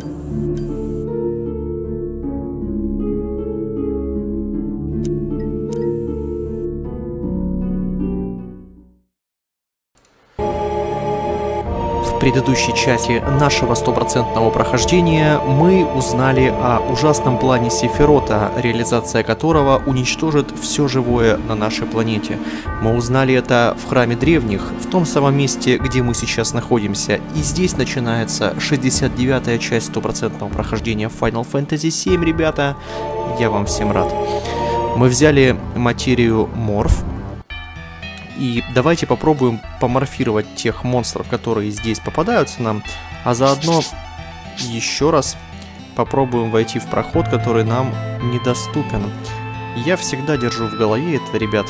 Thank you. Предыдущей части нашего стопроцентного прохождения мы узнали о ужасном плане Сефирота, реализация которого уничтожит все живое на нашей планете. Мы узнали это в Храме Древних, в том самом месте, где мы сейчас находимся. И здесь начинается 69-я часть стопроцентного прохождения Final Fantasy VII, ребята. Я вам всем рад. Мы взяли материю Морф, и давайте попробуем поморфировать тех монстров, которые здесь попадаются нам, а заодно еще раз попробуем войти в проход, который нам недоступен. Я всегда держу в голове это, ребят.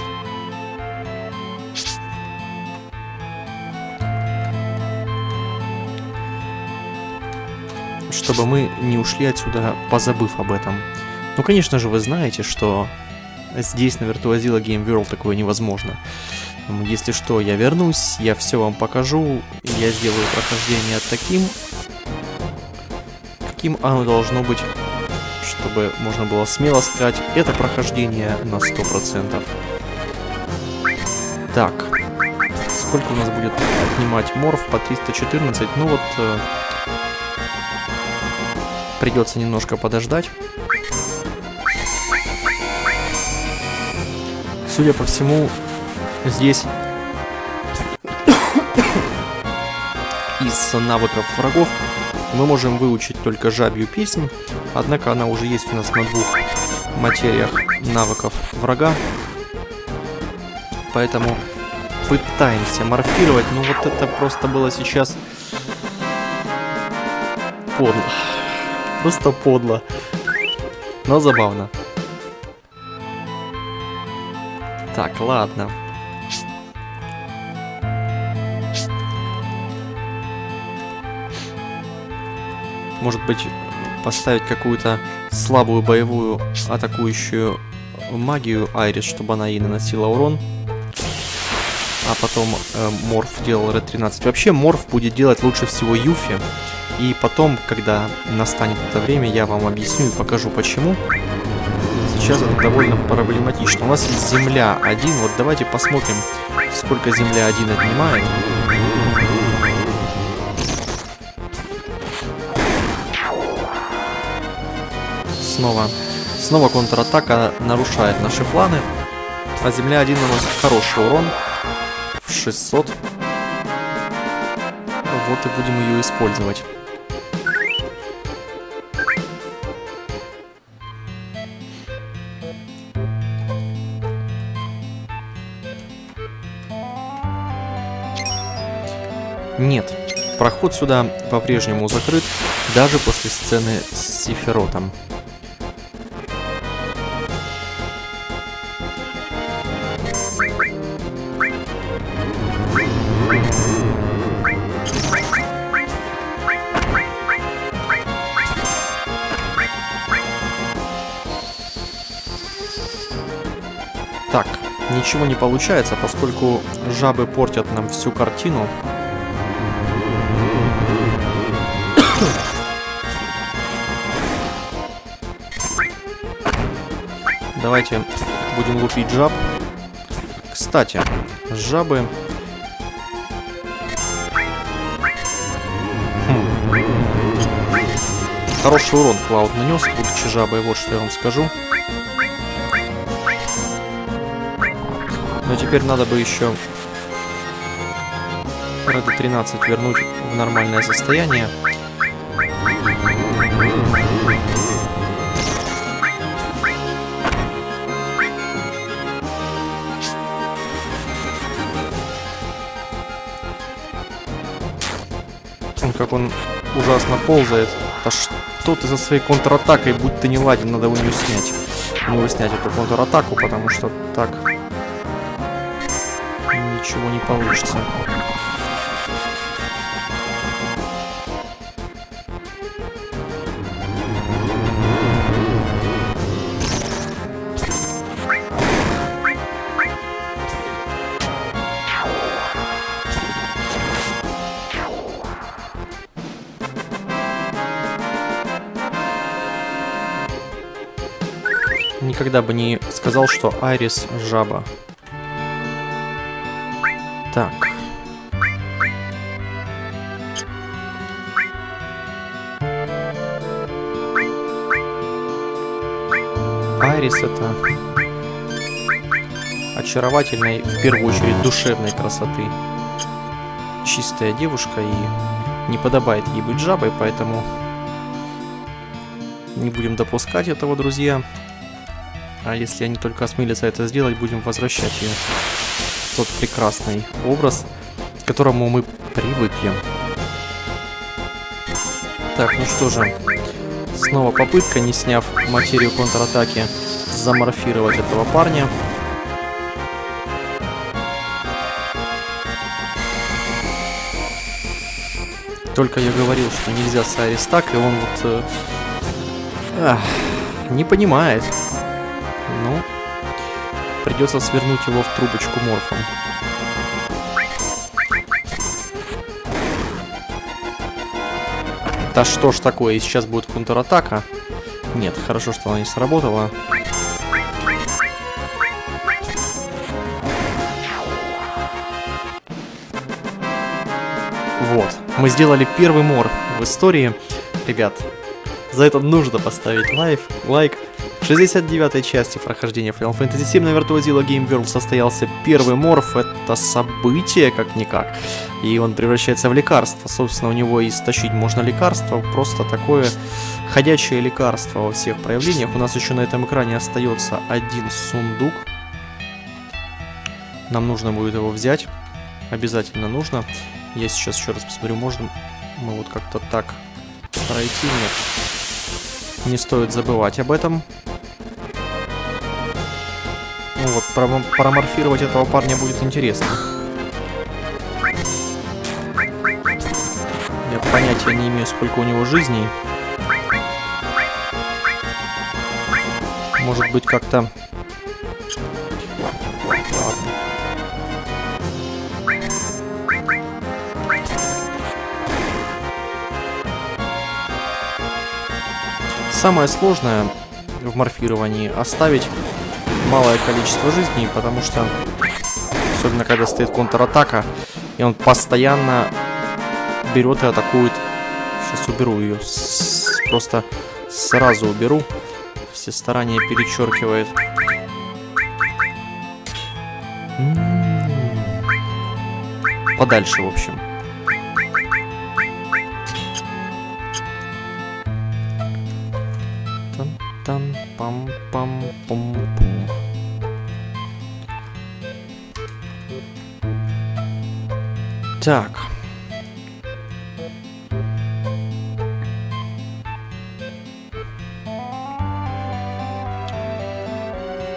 Чтобы мы не ушли отсюда, позабыв об этом. Ну, конечно же, вы знаете, что здесь на Virtuazilla Game World такое невозможно. Если что, я вернусь, я все вам покажу, я сделаю прохождение таким, каким оно должно быть, чтобы можно было смело сказать, это прохождение на 100%. Так, сколько у нас будет отнимать морф по 314? Ну вот, э, придется немножко подождать. Судя по всему, Здесь из навыков врагов мы можем выучить только жабью песнь, однако она уже есть у нас на двух материях навыков врага, поэтому пытаемся морфировать, но вот это просто было сейчас подло, просто подло, но забавно. Так, ладно. Может быть, поставить какую-то слабую боевую атакующую магию Айрис, чтобы она ей наносила урон. А потом э, Морф делал Red 13. Вообще Морф будет делать лучше всего Юфи. И потом, когда настанет это время, я вам объясню и покажу почему. Сейчас это довольно проблематично. У нас есть Земля 1. Вот давайте посмотрим, сколько Земля 1 отнимает. Снова. Снова контратака нарушает наши планы. А Земля 1 наносит хороший урон. В 600. Вот и будем ее использовать. Нет, проход сюда по-прежнему закрыт, даже после сцены с Сиферотом. Ничего не получается, поскольку жабы портят нам всю картину. Давайте будем лупить жаб. Кстати, жабы... Хороший урон Клауд нанес, будучи жабой, вот что я вам скажу. Но теперь надо бы еще Реда 13 вернуть в нормальное состояние. Он как он ужасно ползает. Да что ты за своей контратакой, будь ты не ладен, надо у нее снять. У него снять эту контратаку, потому что так ничего не получится. никогда бы не сказал, что Арис жаба. Так. Айрис это очаровательной, в первую очередь, душевной красоты. Чистая девушка и не подобает ей быть жабой, поэтому не будем допускать этого, друзья. А если они только осмелятся это сделать, будем возвращать ее тот прекрасный образ, к которому мы привыкли. Так, ну что же, снова попытка, не сняв материю контратаки, заморфировать этого парня. Только я говорил, что нельзя с Айрис так, и он вот э, ах, не понимает. Придется свернуть его в трубочку морфом. Да что ж такое, сейчас будет контратака. Нет, хорошо, что она не сработала. Вот, мы сделали первый морф в истории. Ребят, за это нужно поставить лайк. лайк. В 69-й части прохождения Final Fantasy VII на Virtuozilla Game World состоялся первый морф. Это событие, как-никак. И он превращается в лекарство. Собственно, у него истощить можно лекарство. Просто такое ходячее лекарство во всех проявлениях. У нас еще на этом экране остается один сундук. Нам нужно будет его взять. Обязательно нужно. Я сейчас еще раз посмотрю, можно мы вот как-то так пройти? Нет. Не стоит забывать об этом. Ну вот, проморфировать этого парня будет интересно. Я понятия не имею, сколько у него жизней. Может быть, как-то Самое сложное в морфировании оставить малое количество жизней, потому что, особенно когда стоит контратака, и он постоянно берет и атакует. Сейчас уберу ее, просто сразу уберу. Все старания перечеркивает. Подальше, в общем. Так.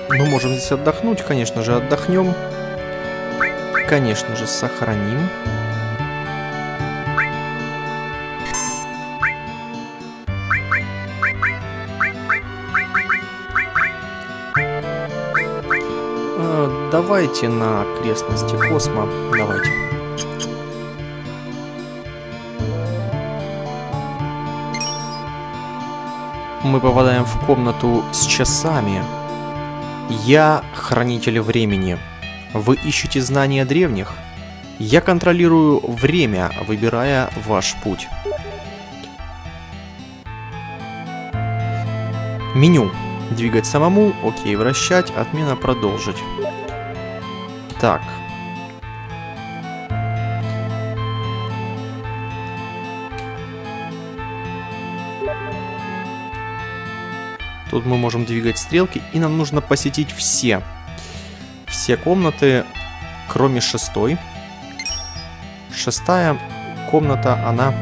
Мы можем здесь отдохнуть, конечно же, отдохнем. Конечно же, сохраним. Э, давайте на окрестности Космо. Давайте. Мы попадаем в комнату с часами. Я хранитель времени. Вы ищете знания древних? Я контролирую время, выбирая ваш путь. Меню. Двигать самому, окей, вращать, отмена продолжить. Так, Тут мы можем двигать стрелки, и нам нужно посетить все. Все комнаты, кроме шестой. Шестая комната, она,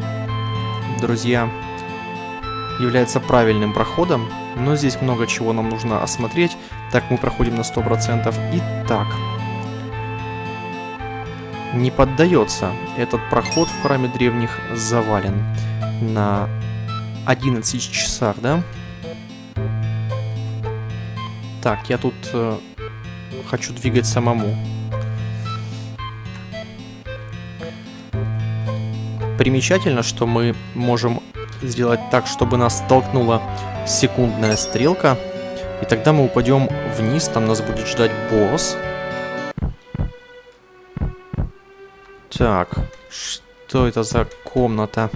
друзья, является правильным проходом. Но здесь много чего нам нужно осмотреть. Так мы проходим на 100%. Итак, не поддается. Этот проход в храме древних завален на 11 часах, да? Так, я тут э, хочу двигать самому. Примечательно, что мы можем сделать так, чтобы нас столкнула секундная стрелка. И тогда мы упадем вниз, там нас будет ждать босс. Так, что это за комната?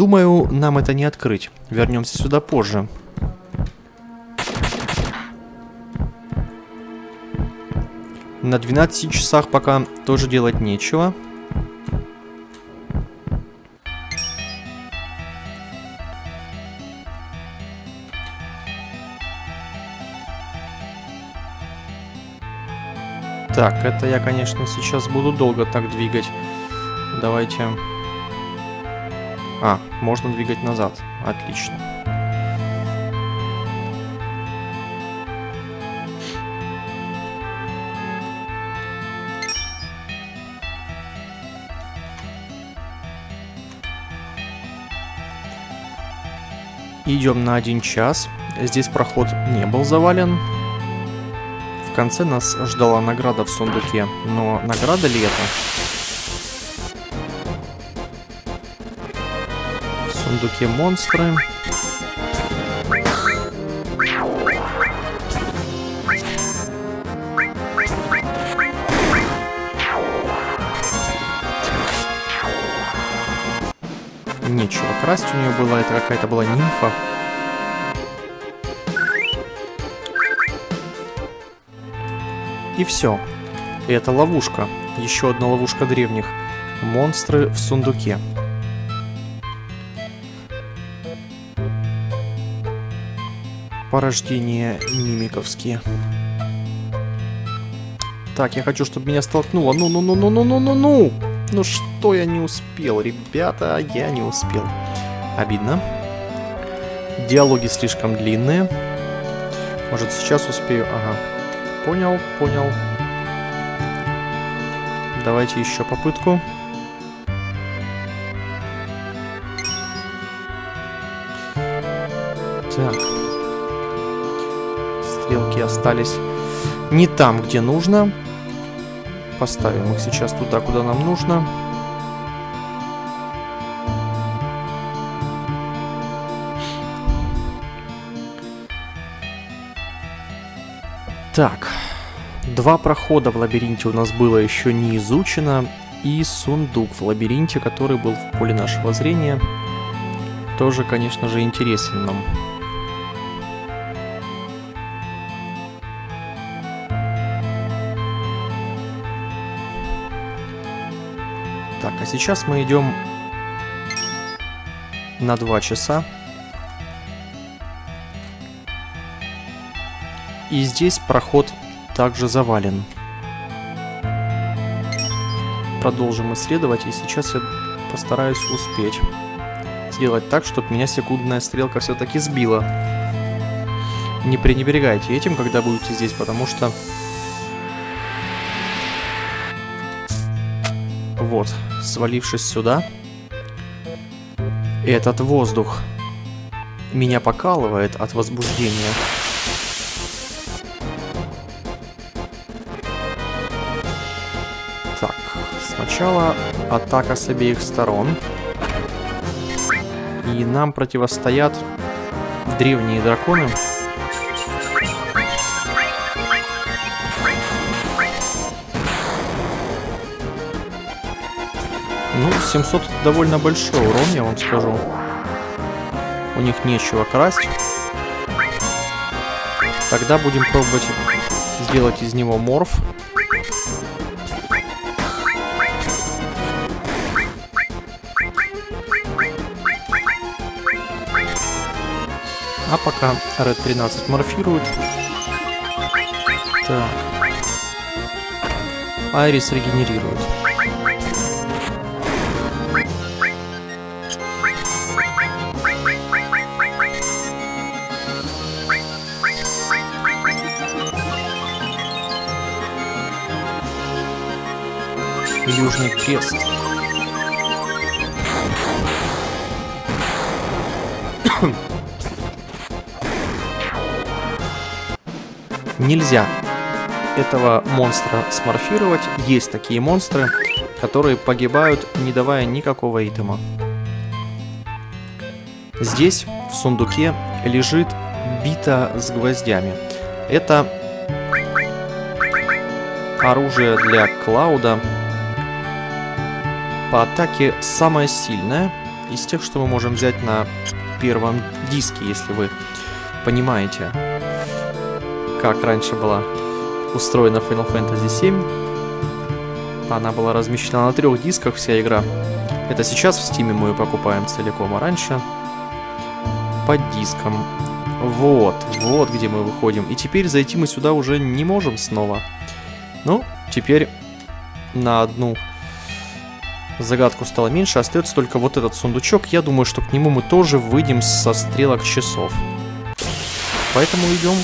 Думаю, нам это не открыть. Вернемся сюда позже. На 12 часах пока тоже делать нечего. Так, это я, конечно, сейчас буду долго так двигать. Давайте... А, можно двигать назад. Отлично. Идем на один час. Здесь проход не был завален. В конце нас ждала награда в сундуке. Но награда ли это? Сундуке монстры. Нечего красть у нее было, это какая-то была нимфа. И все. Это ловушка. Еще одна ловушка древних. Монстры в сундуке. Порождения мимиковские. Так, я хочу, чтобы меня столкнуло. Ну-ну-ну-ну-ну-ну-ну-ну! Ну что я не успел, ребята, я не успел. Обидно. Диалоги слишком длинные. Может сейчас успею? Ага. Понял, понял. Давайте еще попытку. Так. Остались не там, где нужно. Поставим их сейчас туда, куда нам нужно. Так, два прохода в лабиринте у нас было еще не изучено, и сундук в лабиринте, который был в поле нашего зрения, тоже, конечно же, интересен нам. А сейчас мы идем на два часа. И здесь проход также завален. Продолжим исследовать, и сейчас я постараюсь успеть сделать так, чтобы меня секундная стрелка все-таки сбила. Не пренебрегайте этим, когда будете здесь, потому что... свалившись сюда, этот воздух меня покалывает от возбуждения. Так, сначала атака с обеих сторон. И нам противостоят древние драконы. Ну, 700 довольно большой урон, я вам скажу. У них нечего красть. Тогда будем пробовать сделать из него морф. А пока Red 13 морфирует. Так. Айрис регенерирует. Южный крест. Нельзя этого монстра сморфировать. Есть такие монстры, которые погибают, не давая никакого итема. Здесь, в сундуке, лежит бита с гвоздями. Это оружие для Клауда. По атаке самое сильное из тех, что мы можем взять на первом диске, если вы понимаете, как раньше была устроена Final Fantasy VII. Она была размещена на трех дисках, вся игра. Это сейчас в Steam мы ее покупаем целиком, а раньше под диском. Вот, вот где мы выходим. И теперь зайти мы сюда уже не можем снова. Ну, теперь на одну загадку стало меньше. Остается только вот этот сундучок. Я думаю, что к нему мы тоже выйдем со стрелок часов. Поэтому идем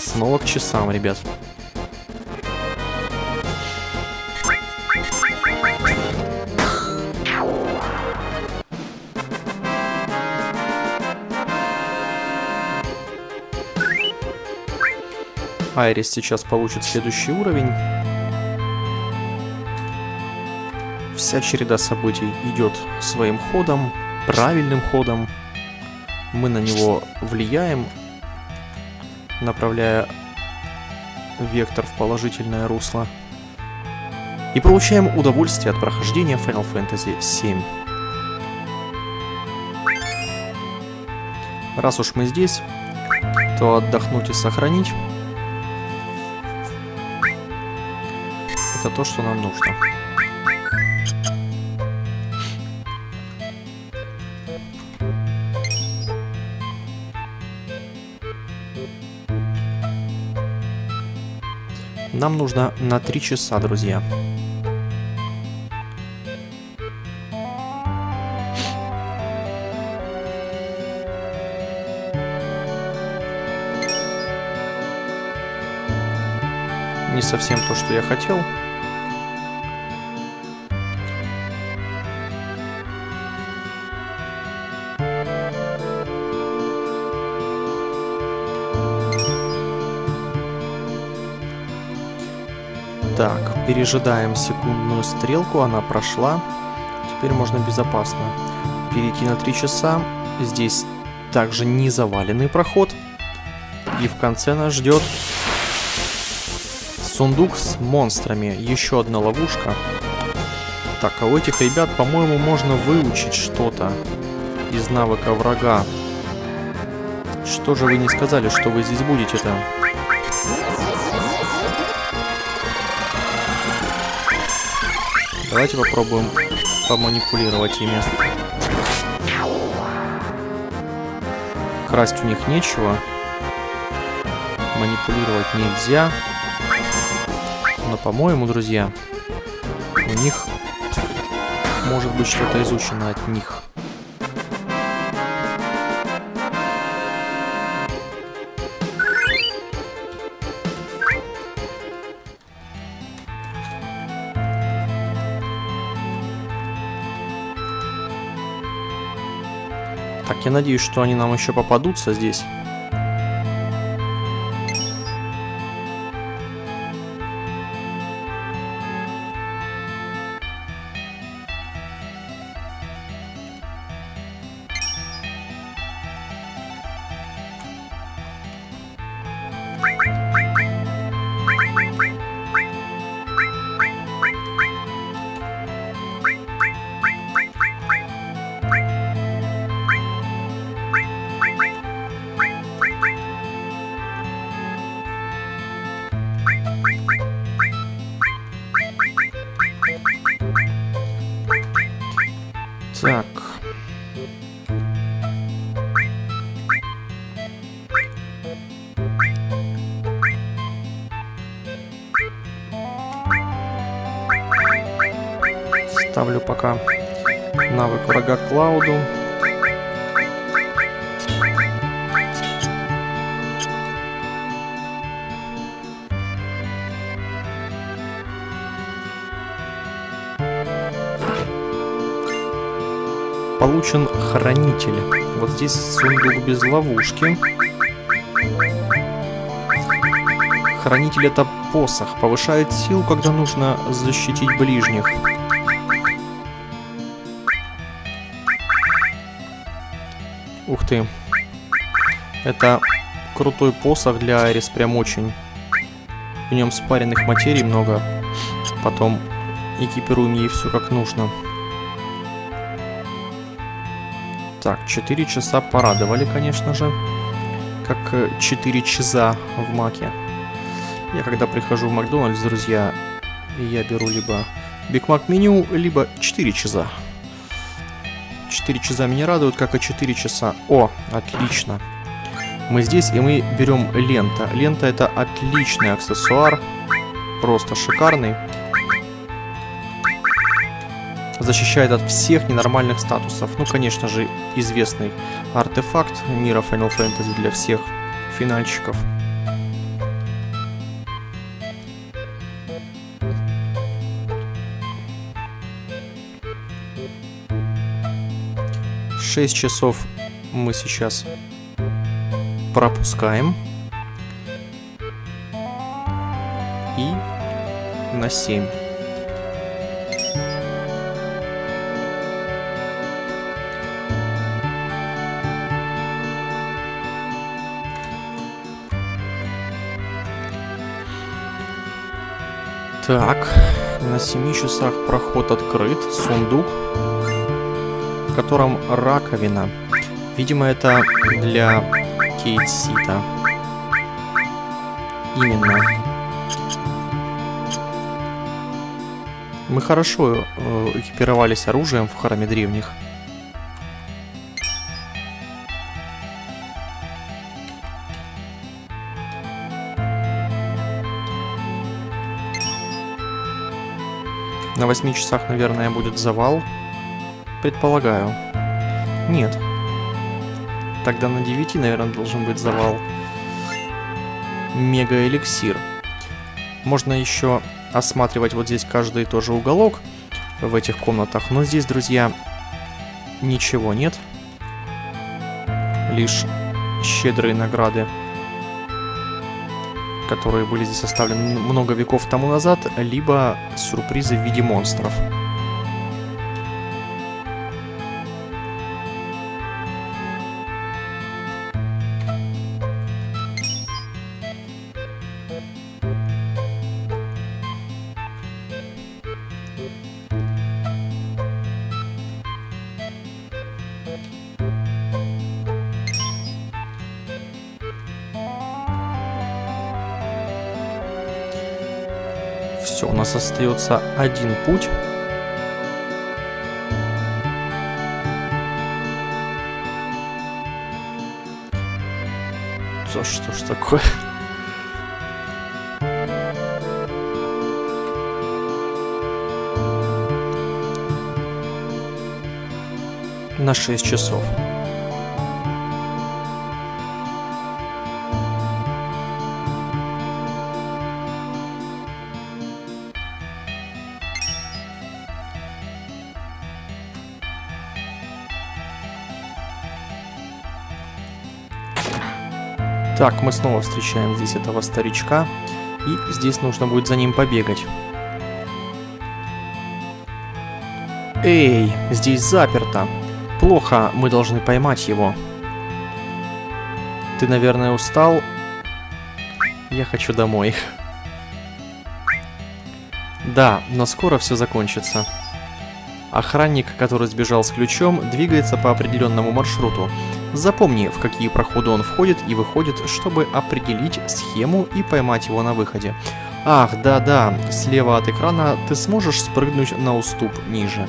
снова к часам, ребят. Айрис сейчас получит следующий уровень. Вся череда событий идет своим ходом, правильным ходом. Мы на него влияем, направляя вектор в положительное русло. И получаем удовольствие от прохождения Final Fantasy VII. Раз уж мы здесь, то отдохнуть и сохранить это то, что нам нужно. Нам нужно на 3 часа, друзья. Не совсем то, что я хотел. Пережидаем секундную стрелку, она прошла. Теперь можно безопасно перейти на 3 часа. Здесь также не заваленный проход. И в конце нас ждет сундук с монстрами. Еще одна ловушка. Так, а у этих ребят, по-моему, можно выучить что-то из навыка врага. Что же вы не сказали, что вы здесь будете-то? Давайте попробуем поманипулировать ими. Красть у них нечего. Манипулировать нельзя. Но, по-моему, друзья, у них может быть что-то изучено от них. Я надеюсь, что они нам еще попадутся здесь. Клауду. получен хранитель. Вот здесь сундук без ловушки. Хранитель это посох. Повышает силу, когда нужно защитить ближних. Ух ты. Это крутой посох для Айрис, прям очень. В нем спаренных материй много. Потом экипируем ей все как нужно. Так, 4 часа порадовали, конечно же. Как 4 э, часа в маке. Я когда прихожу в Макдональдс, друзья, я беру либо Биг Мак меню, либо 4 часа. 4 часа меня радуют, как и 4 часа. О, отлично. Мы здесь, и мы берем лента. Лента это отличный аксессуар. Просто шикарный. Защищает от всех ненормальных статусов. Ну, конечно же, известный артефакт мира Final Fantasy для всех финальщиков. Шесть часов мы сейчас пропускаем. И на 7. Так, на 7 часах проход открыт, сундук, в котором раковина. Видимо, это для Кейт-Сита. Именно. Мы хорошо э, экипировались оружием в храме древних. На 8 часах, наверное, будет завал. Предполагаю. Нет. Тогда на 9, наверное, должен быть завал. Мега-эликсир. Можно еще осматривать вот здесь каждый тоже уголок в этих комнатах. Но здесь, друзья, ничего нет. Лишь щедрые награды, которые были здесь оставлены много веков тому назад, либо сюрпризы в виде монстров. Остается один путь. За что ж такое? На 6 часов. Так, мы снова встречаем здесь этого старичка. И здесь нужно будет за ним побегать. Эй, здесь заперто. Плохо, мы должны поймать его. Ты, наверное, устал? Я хочу домой. Да, но скоро все закончится. Охранник, который сбежал с ключом, двигается по определенному маршруту. Запомни, в какие проходы он входит и выходит, чтобы определить схему и поймать его на выходе. Ах, да-да, слева от экрана ты сможешь спрыгнуть на уступ ниже.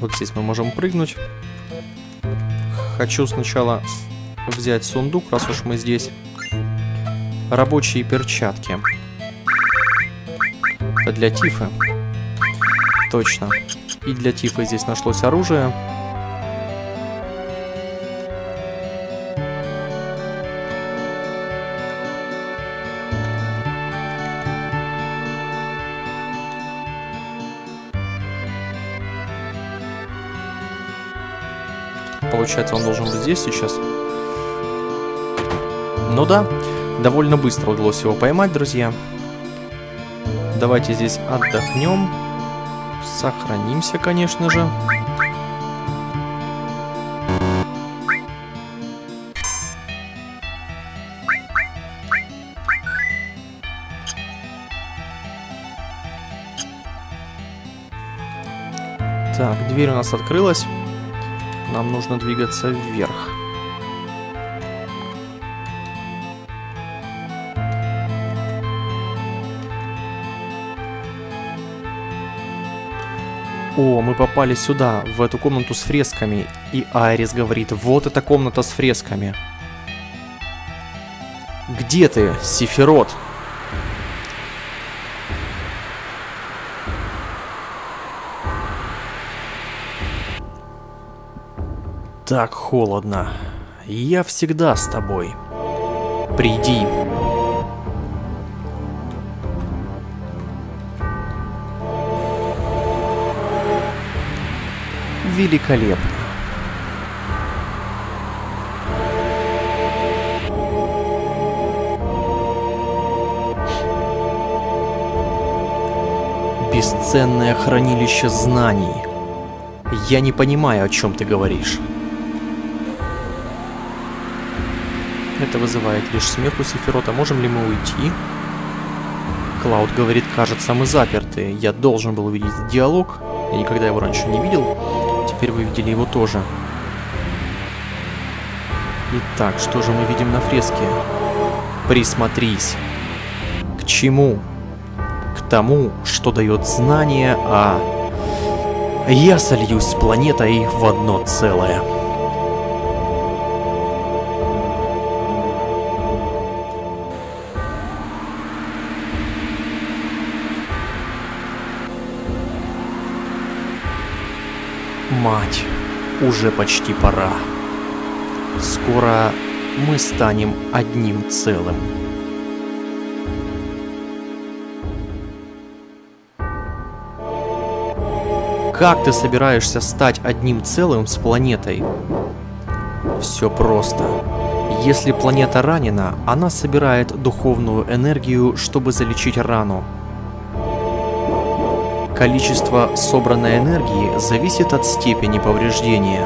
Вот здесь мы можем прыгнуть. Хочу сначала взять сундук, раз уж мы здесь. Рабочие перчатки. Это для Тифа. Точно. И для Тифа здесь нашлось оружие. Получается, он должен быть здесь сейчас. Ну да, довольно быстро удалось его поймать, друзья. Давайте здесь отдохнем Сохранимся, конечно же. Так, дверь у нас открылась. Нам нужно двигаться вверх. О, мы попали сюда, в эту комнату с фресками. И Айрис говорит, вот эта комната с фресками. Где ты, Сифирот? Так холодно. Я всегда с тобой. Приди. Великолепно. Бесценное хранилище знаний. Я не понимаю, о чем ты говоришь. Это вызывает лишь смех у Сефирота. Можем ли мы уйти? Клауд говорит, кажется, мы заперты. Я должен был увидеть диалог. Я никогда его раньше не видел теперь вы видели его тоже. Итак, что же мы видим на фреске? Присмотрись. К чему? К тому, что дает знание, а я сольюсь с планетой в одно целое. Мать, уже почти пора. Скоро мы станем одним целым. Как ты собираешься стать одним целым с планетой? Все просто. Если планета ранена, она собирает духовную энергию, чтобы залечить рану. Количество собранной энергии зависит от степени повреждения.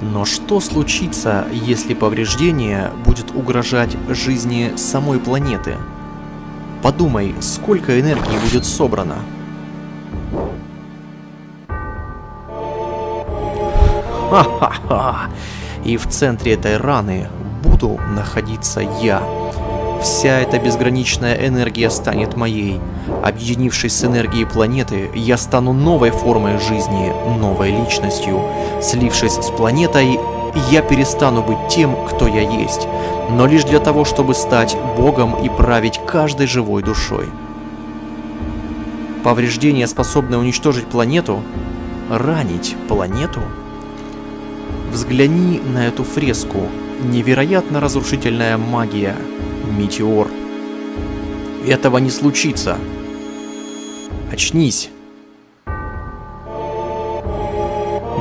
Но что случится, если повреждение будет угрожать жизни самой планеты? Подумай, сколько энергии будет собрано. Ха-ха-ха! И в центре этой раны буду находиться я. Вся эта безграничная энергия станет моей. Объединившись с энергией планеты, я стану новой формой жизни, новой личностью. Слившись с планетой, я перестану быть тем, кто я есть, но лишь для того, чтобы стать Богом и править каждой живой душой. Повреждение, способное уничтожить планету, ранить планету? Взгляни на эту фреску. Невероятно разрушительная магия – метеор. Этого не случится. Очнись.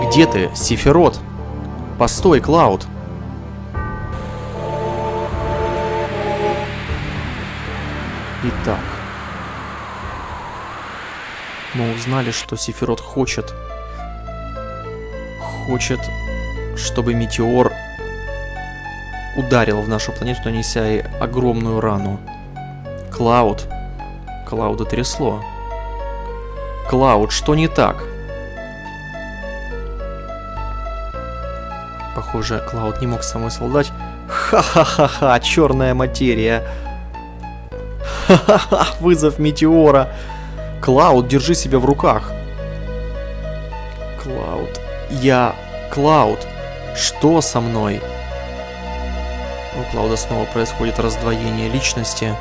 Где ты, Сиферот? Постой, Клауд. Итак. Мы узнали, что Сиферот хочет... Хочет, чтобы метеор ударил в нашу планету, нанеся ей огромную рану. Клауд. Клауда трясло. Клауд, что не так? Похоже, Клауд не мог самой солдать. Ха-ха-ха-ха, черная материя. Ха-ха-ха, вызов метеора. Клауд, держи себя в руках. Клауд, я... Клауд, что со мной? У Клауда снова происходит раздвоение личности.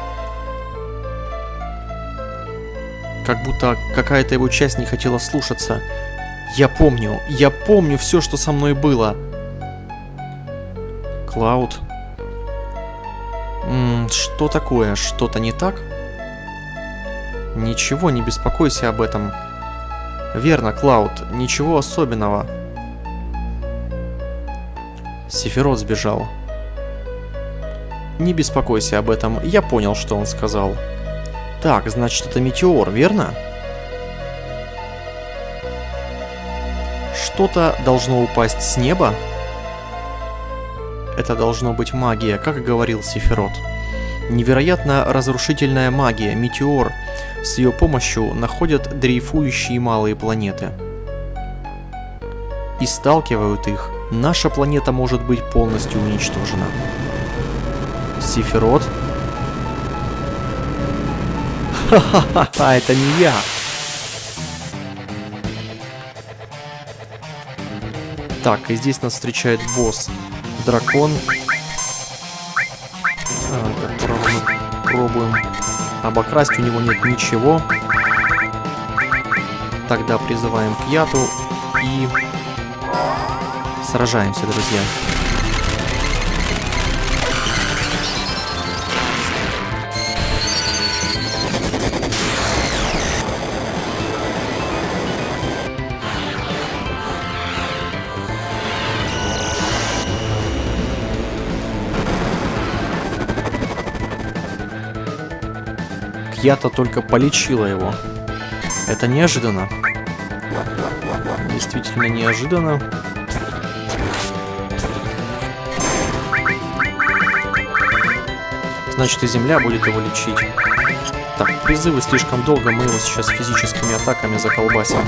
Как будто какая-то его часть не хотела слушаться. Я помню, я помню все, что со мной было. Клауд. М -м, что такое? Что-то не так? Ничего, не беспокойся об этом. Верно, Клауд, ничего особенного. Сефирот сбежал. Не беспокойся об этом, я понял, что он сказал. Так, значит это метеор, верно? Что-то должно упасть с неба? Это должно быть магия, как говорил Сефирот. Невероятно разрушительная магия, метеор. С ее помощью находят дрейфующие малые планеты. И сталкивают их. Наша планета может быть полностью уничтожена. Сифирот. Ха-ха-ха, это не я. Так, и здесь нас встречает босс. Дракон. А, которого мы пробуем обокрасть. У него нет ничего. Тогда призываем Кьяту и сражаемся, друзья. Я-то только полечила его. Это неожиданно. Действительно неожиданно. Значит, и земля будет его лечить. Так, призывы слишком долго, мы его сейчас физическими атаками заколбасим.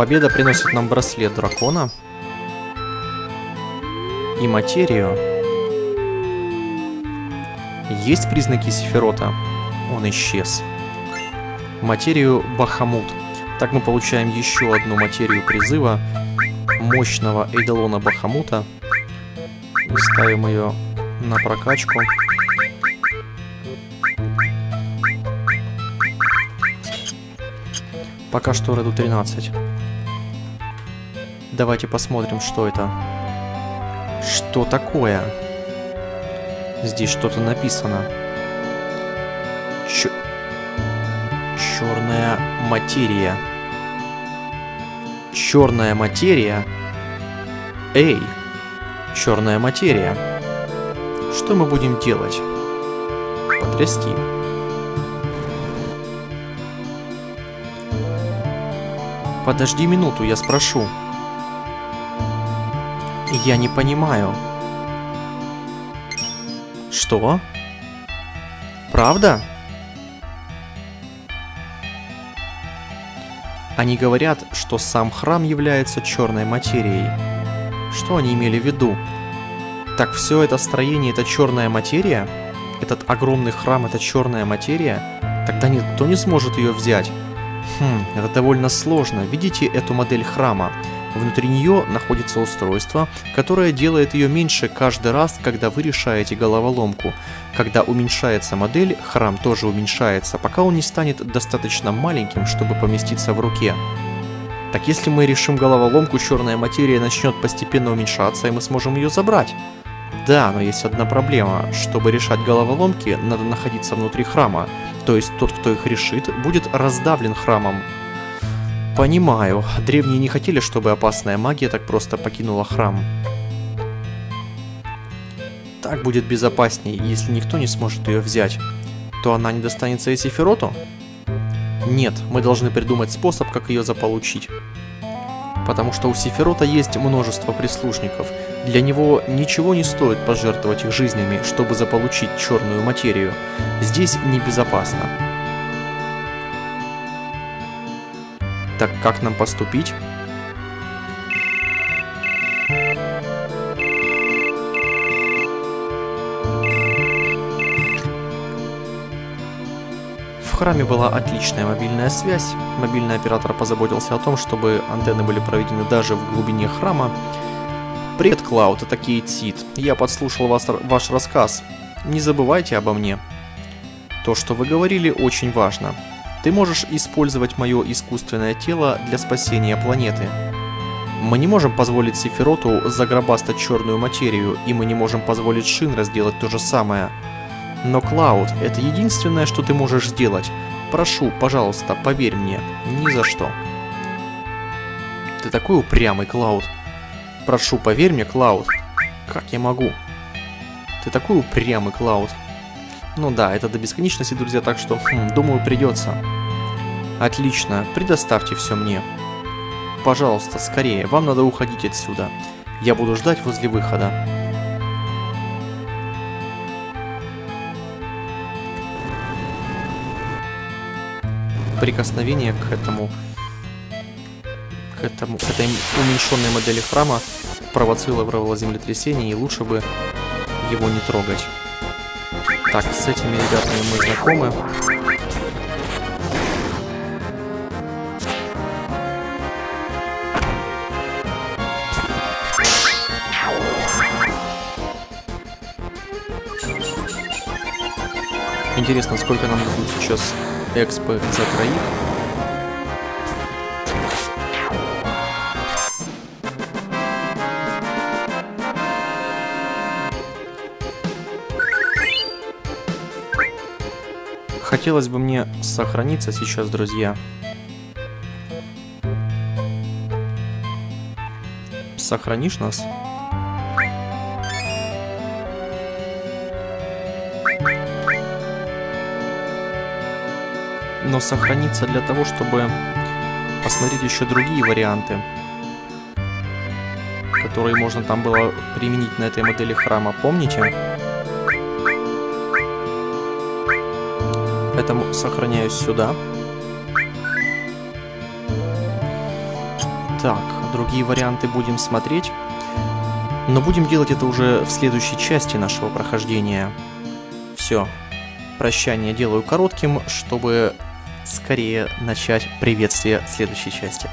Победа приносит нам браслет дракона и материю. Есть признаки Сефирота? Он исчез. Материю Бахамут. Так мы получаем еще одну материю призыва мощного Эйдолона Бахамута. И ставим ее на прокачку. Пока что Реду 13. Давайте посмотрим, что это. Что такое? Здесь что-то написано. Ч... Черная материя. Черная материя? Эй! Черная материя. Что мы будем делать? Потрясти. Подожди минуту, я спрошу. Я не понимаю. Что? Правда? Они говорят, что сам храм является черной материей. Что они имели в виду? Так все это строение это черная материя? Этот огромный храм это черная материя? Тогда никто не сможет ее взять. Хм, это довольно сложно. Видите эту модель храма? Внутри нее находится устройство, которое делает ее меньше каждый раз, когда вы решаете головоломку. Когда уменьшается модель, храм тоже уменьшается, пока он не станет достаточно маленьким, чтобы поместиться в руке. Так если мы решим головоломку, черная материя начнет постепенно уменьшаться, и мы сможем ее забрать. Да, но есть одна проблема. Чтобы решать головоломки, надо находиться внутри храма. То есть тот, кто их решит, будет раздавлен храмом. Понимаю. Древние не хотели, чтобы опасная магия так просто покинула храм. Так будет безопасней, если никто не сможет ее взять. То она не достанется и? Нет, мы должны придумать способ, как ее заполучить. Потому что у Сефирота есть множество прислужников. Для него ничего не стоит пожертвовать их жизнями, чтобы заполучить черную материю. Здесь небезопасно. Так как нам поступить? В храме была отличная мобильная связь. Мобильный оператор позаботился о том, чтобы антенны были проведены даже в глубине храма. Привет, Клауд, это Кейт Сид. Я подслушал вас, ваш рассказ. Не забывайте обо мне. То, что вы говорили, очень важно. Ты можешь использовать мое искусственное тело для спасения планеты. Мы не можем позволить Сефироту загробастать черную материю, и мы не можем позволить Шин сделать то же самое. Но, Клауд, это единственное, что ты можешь сделать. Прошу, пожалуйста, поверь мне. Ни за что. Ты такой упрямый, Клауд. Прошу, поверь мне, Клауд. Как я могу? Ты такой упрямый, Клауд. Ну да, это до бесконечности, друзья, так что, хм, думаю, придется. Отлично, предоставьте все мне. Пожалуйста, скорее, вам надо уходить отсюда. Я буду ждать возле выхода. Прикосновение к этому... К этому... К этой уменьшенной модели храма провоцировало землетрясение, и лучше бы его не трогать. Так, с этими ребятами мы знакомы. Интересно, сколько нам дадут сейчас экспы за троих. Хотелось бы мне сохраниться сейчас, друзья. Сохранишь нас? но сохраниться для того, чтобы посмотреть еще другие варианты, которые можно там было применить на этой модели храма. Помните? Поэтому сохраняюсь сюда. Так, другие варианты будем смотреть. Но будем делать это уже в следующей части нашего прохождения. Все. Прощание делаю коротким, чтобы скорее начать приветствие следующей части.